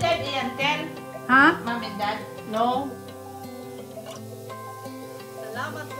and dad, Ian, 10. Ha? Mom and dad. No. Salamat po.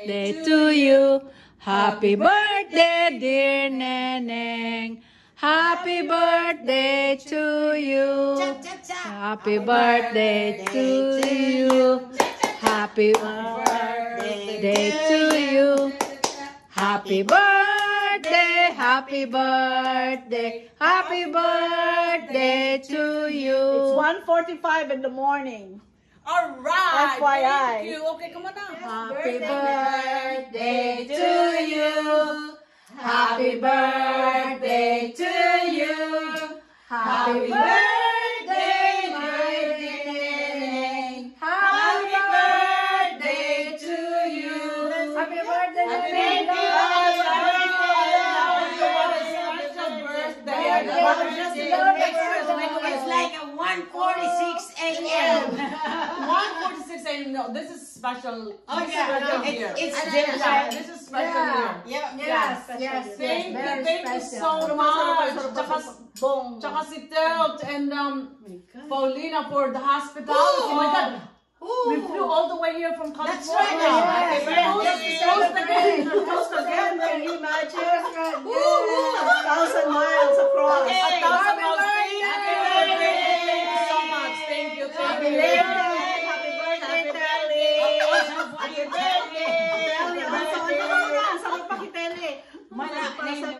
Birthday to you. Happy birthday, dear Neneng. Happy birthday to you. Happy birthday to you. Happy birthday to you. Happy birthday, happy birthday, happy birthday to you. It's 1.45 in the morning. All right. FYI. Thank you. Okay, come on now. Happy birthday to you. Happy birthday birthday. Happy birthday to you. Happy birthday. Happy birthday say no. This is special. Oh this yeah, special no, it's, it's different. This is special yeah. Yeah, yes, yes, yes. yes. Thank you, yes. thank you so much. Tsaka, tsaka si Telt and um, oh Paulina for the hospital. Oh, my God. Ooh. We flew all the way here from California. That's right. Yeah, yeah. Yes. Close again. Close again. Can you imagine? Yes, right. Thousand miles across. Okay.